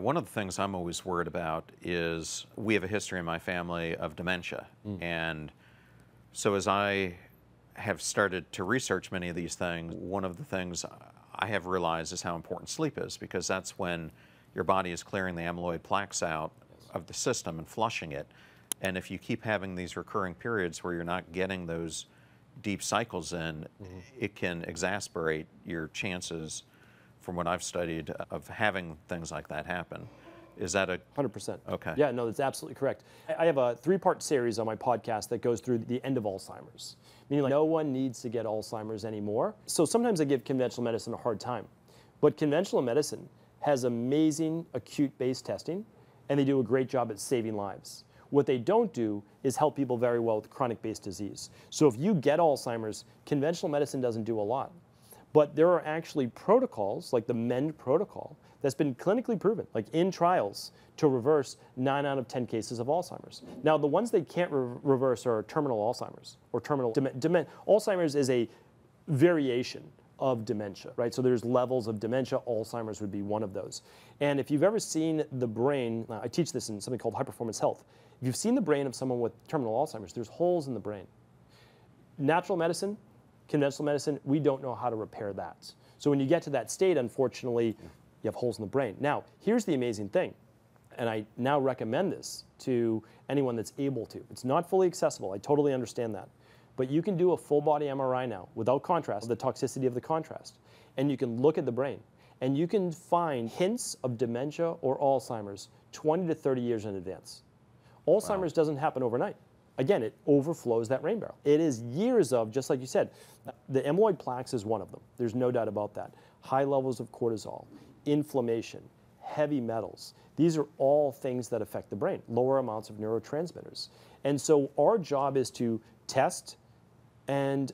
One of the things I'm always worried about is we have a history in my family of dementia. Mm. And so as I have started to research many of these things, one of the things I have realized is how important sleep is because that's when your body is clearing the amyloid plaques out of the system and flushing it. And if you keep having these recurring periods where you're not getting those deep cycles in, mm-hmm. it can exasperate your chances, from what I've studied, of having things like that happen. Is that a 100%. Okay. Yeah, no, that's absolutely correct. I have a three part series on my podcast that goes through the end of Alzheimer's, meaning like no one needs to get Alzheimer's anymore. So sometimes I give conventional medicine a hard time. But conventional medicine has amazing acute base testing, and they do a great job at saving lives. What they don't do is help people very well with chronic based disease. So if you get Alzheimer's, conventional medicine doesn't do a lot. But there are actually protocols, like the MEND protocol, that's been clinically proven, like in trials, to reverse nine out of 10 cases of Alzheimer's. Now, the ones they can't re- reverse are terminal Alzheimer's or terminal demen- demen- Alzheimer's is a variation of dementia, right? So there's levels of dementia. Alzheimer's would be one of those. And if you've ever seen the brain, I teach this in something called high performance health. If you've seen the brain of someone with terminal Alzheimer's, there's holes in the brain natural medicine, conventional medicine, we don't know how to repair that. So when you get to that state, unfortunately, you have holes in the brain. Now, here's the amazing thing, and I now recommend this to anyone that's able to. It's not fully accessible, I totally understand that. But you can do a full body MRI now without contrast, the toxicity of the contrast, and you can look at the brain. And you can find hints of dementia or Alzheimer's 20 to 30 years in advance. Alzheimer's doesn't happen overnight. Again, it overflows that rain barrel. It is years of, just like you said, the amyloid plaques is one of them. There's no doubt about that. High levels of cortisol, inflammation, heavy metals. These are all things that affect the brain, lower amounts of neurotransmitters. And so our job is to test and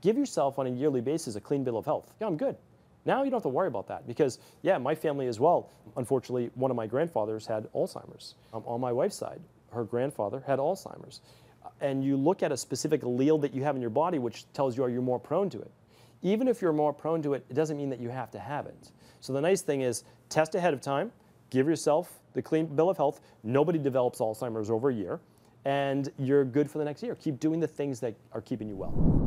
give yourself on a yearly basis a clean bill of health. Yeah, I'm good. Now you don't have to worry about that because, yeah, my family as well. Unfortunately, one of my grandfathers had Alzheimer's. Um, on my wife's side, her grandfather had Alzheimer's. Uh, and you look at a specific allele that you have in your body, which tells you are you more prone to it. Even if you're more prone to it, it doesn't mean that you have to have it. So the nice thing is test ahead of time, give yourself the clean bill of health. Nobody develops Alzheimer's over a year, and you're good for the next year. Keep doing the things that are keeping you well.